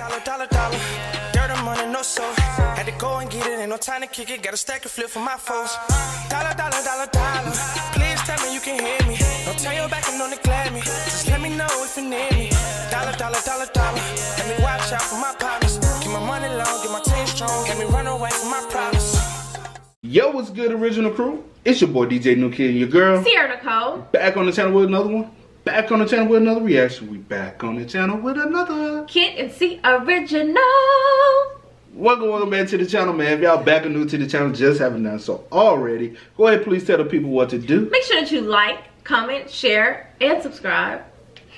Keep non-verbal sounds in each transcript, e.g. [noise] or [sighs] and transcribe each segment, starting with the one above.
dollar, dollar, dollar. Dirt and money, no soul. Had to go and get it, ain't no time to kick it. Got a stack of flip for my foes. Dollar, dollar, dollar, dollar. Please tell me you can hear me. Don't turn your back and don't neglect me. Just let me know if you need me. Dollar, dollar, dollar, dollar. Let me watch out for my partners. Keep my money long, get my team strong. Let me run away from my problems. Yo, what's good, original crew? It's your boy DJ New Kidd and your girl. Ciara Nicole. Back on the channel with another one. Back on the channel with another reaction. We back on the channel with another. Kidd and Cee Original. Welcome, welcome back to the channel, man. If y'all back or new to the channel, just haven't done so already, go ahead, please tell the people what to do. Make sure that you like, comment, share, and subscribe.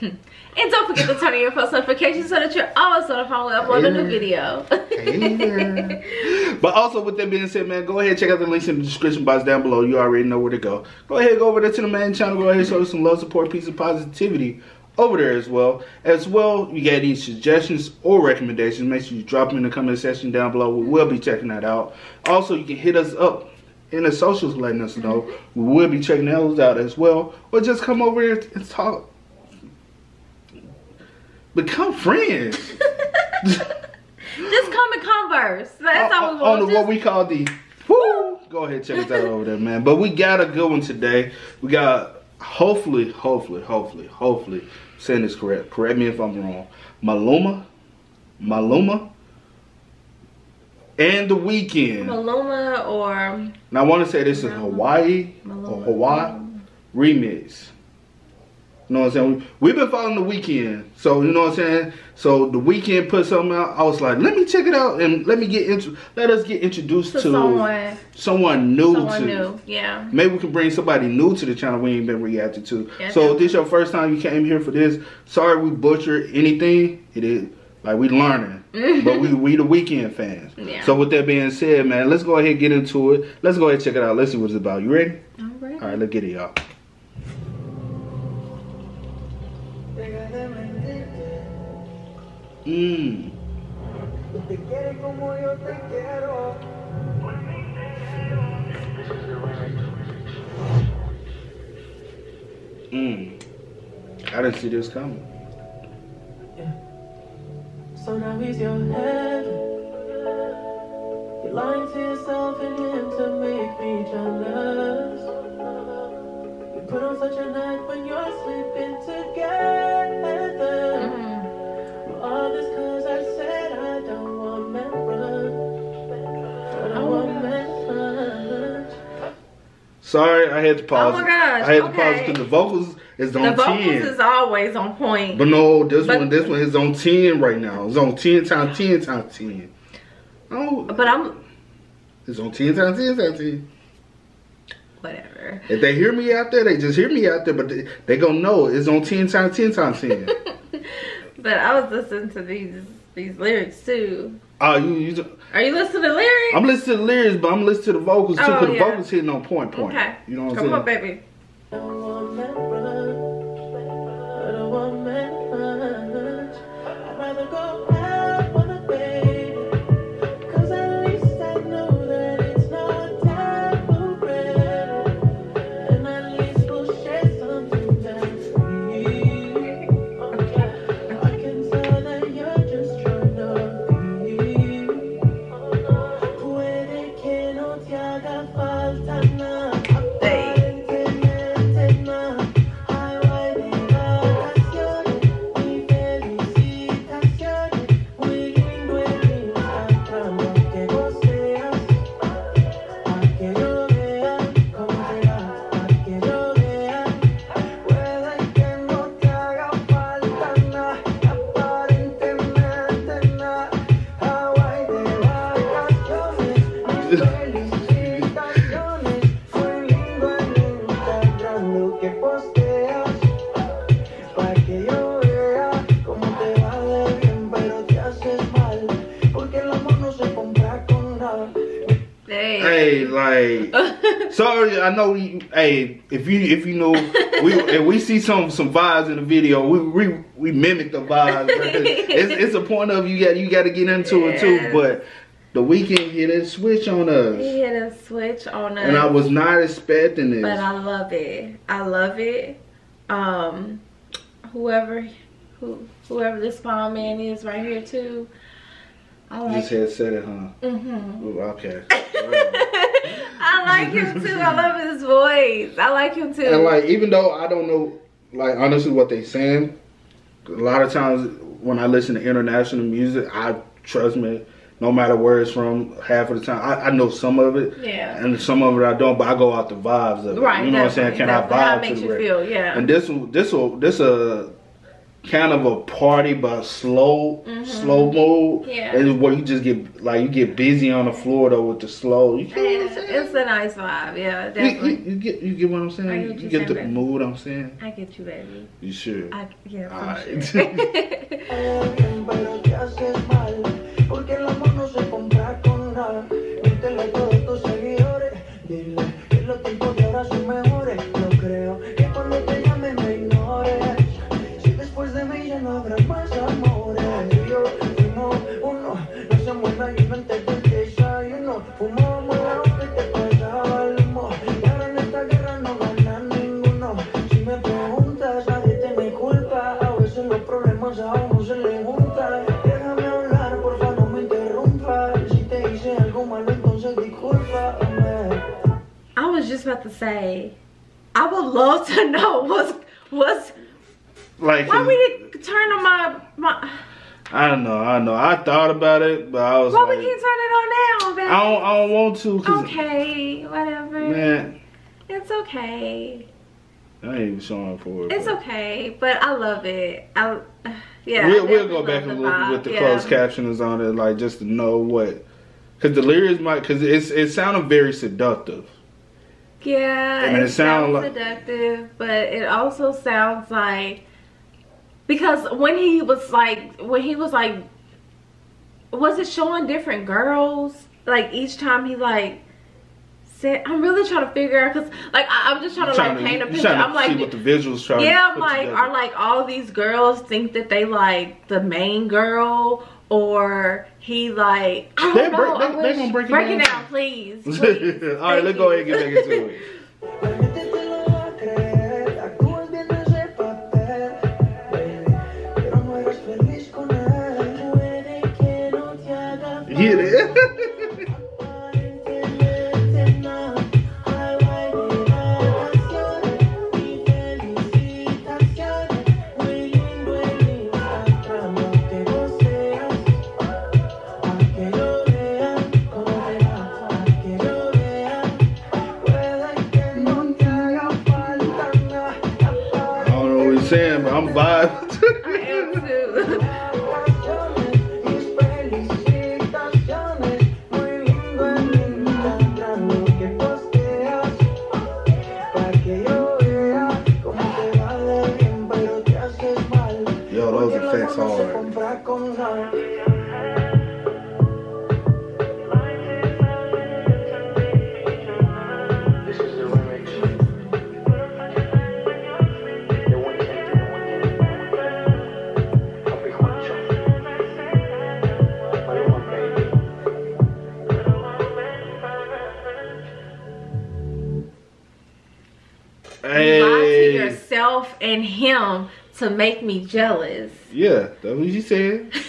And don't forget to turn on your post notifications so that you're always notified when we upload a new video. Hey [laughs] but also, with that being said, man, go ahead check out the links in the description box down below. You already know where to go. Go ahead, go over there to the main channel. Go ahead, show us some love, support, peace, and positivity over there as well. As well, you got any suggestions or recommendations, make sure you drop them in the comment section down below. We will be checking that out. Also, you can hit us up in the socials letting us know. We will be checking those out as well. Or just come over here and talk. Become friends. [laughs] Just come and converse. That's all we on want. the, what we call the woo. Go ahead, check us out over there, man. But we got a good one today. We got hopefully, hopefully, hopefully, hopefully saying this correct. Correct me if I'm wrong. Maluma, Maluma, and the Weeknd. Maluma or Now I want to say this is Hawaii or Maluma. Hawaii remix. You know what I'm saying? We've been following the Weeknd, so you know what I'm saying. So the Weeknd put something out. I was like, let me check it out and let me get into. Let us get introduced to to someone, someone new someone to. new. Yeah. Maybe we can bring somebody new to the channel we ain't been reacting to. Yeah, so if this your first time you came here for this. Sorry we butchered anything. It is like we learning, [laughs] but we we the Weeknd fans. Yeah. So with that being said, man, let's go ahead and get into it. Let's go ahead and check it out. Let's see what it's about. You ready? All right. All right, let's get it, y'all. Mm. Te quiere como yo te quiero. Mmm. I didn't see this coming. Yeah. So now he's your heaven. You're lying to yourself and him to make me jealous. You put on such an act when you're sleeping together. Sorry, I had to pause. Oh my gosh, I had to pause because the vocals is on The vocals 10. is always on point. But no, this But- one, this one is on ten right now. It's on ten times ten times ten. Oh, But I'm it's on ten times ten times ten. whatever. If they hear me out there, they just hear me out there, but they, they gonna know it's on ten times ten times ten. [laughs] But I was listening to these these lyrics too. Oh, you, you, Are you listening to the lyrics? I'm listening to the lyrics, but I'm listening to the vocals too, Oh, because yeah. the vocals hitting on point point. okay. You know what Come I'm on, saying? baby. I don't Hey. Like, [laughs] sorry, I know. You, hey, if you if you know, we if we see some some vibes in the video, we we, we mimic the vibes. it's it's a point of you got you got to get into it too. But the Weeknd hit a switch on us, He hit a switch on us. and I was not expecting this. But I love it. I love it. Um, whoever who whoever this small man is right here too. I You just had said it, huh? hmm Ooh, okay. [laughs] I like him too. I love his voice. I like him too. and like, even though I don't know, like honestly, what they saying, a lot of times when I listen to international music, I trust me. No matter where it's from, half of the time I, I know some of it, yeah. and some of it I don't. But I go out the vibes of it. Right. You know what I'm saying? Can I it vibe to feel? Yeah. And this this will this a kind of a party but slow slow mode. Mm-hmm. Yeah. And where you just get like you get busy on the floor though with the slow. You, it's, it's a nice vibe. Yeah, you, definitely. you, you get you get what I'm saying? I get you you're get the baby. mood I'm saying? I get you, baby. You sure? I yeah, for Alright. sure. [laughs] [laughs] I was just about to say, I would love to know what's what's like why we didn't turn on my my I don't know, I know. I thought about it, but I was why we can't turn it on now, baby. I don't, I don't want to, cause Okay, whatever. man, It's okay. I ain't even showing for it. It's but- okay, but I love it. I [sighs] yeah. We'll, we'll go back and look with the yeah. closed captions on it, like just to know what, because the lyrics might, because it's it sounded very seductive. Yeah, And it, it sound sounds like- seductive, but it also sounds like because when he was like when he was like was it showing different girls like each time he like said I'm really trying to figure out because like I, I'm just trying to Trying like paint a picture. I'm like see what the visuals trying. yeah, to I'm like, together. are like all these girls think that they like the main girl, or he like I don't They know. break- I they- they gonna break it break down. it down, please. [laughs] please. All right, let's go ahead and get back into it. [laughs] La gente saying, I'm vibing. Too. Vacaciones y felicitaciones, muy yourself and him to make me jealous. yeah, that's what you said. [laughs]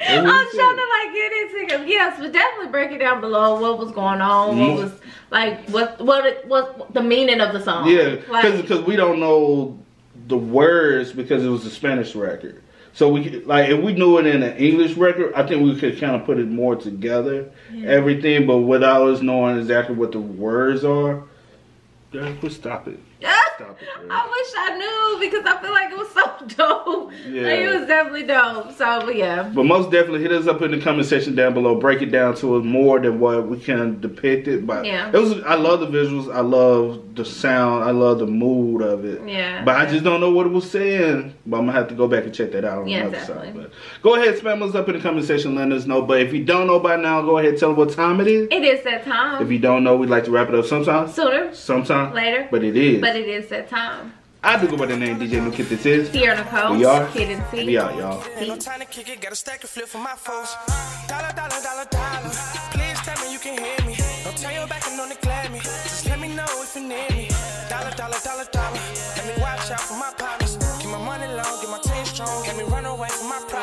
I'm trying to like get into it. Yes, but definitely break it down below. What was going on? What Mhm. was like? What what it what the meaning of the song? Yeah, like, because we don't know the words because it was a Spanish record. So we like if we knew it in an English record, I think we could kind of put it more together, everything. But without us knowing exactly what the words are, yeah, just stop it. Stop it. girl. I wish I knew because I feel like it was so [laughs] dope. Yeah. Like, it was definitely dope. So, but yeah. But most definitely hit us up in the comment section down below. Break it down to us more than what we can depict it. But Yeah. it was I love the visuals. I love the sound. I love the mood of it. Yeah. But I just don't know what it was saying. But I'm gonna have to go back and check that out on Yeah, the other side. But go ahead, spam us up in the comment section, let us know. But if you don't know by now, go ahead tell us what time it is. It is that time. If you don't know, we'd like to wrap it up sometime. Sooner, Sometime. later. But it is. But it is time. I do go by the name DJ No Kid This Is. Ciara Nicole. We are. Kidd and Cee. We out, y'all. No time to kick it, got a stack of flip for my folks. Dollar, dollar, dollar, dollar. Please tell me you can hear me. Don't turn your back and don't me. Just let me know if you need me. Dollar, dollar, dollar, dollar. Let me watch out for my my money long, get my team strong. Let me run away from my.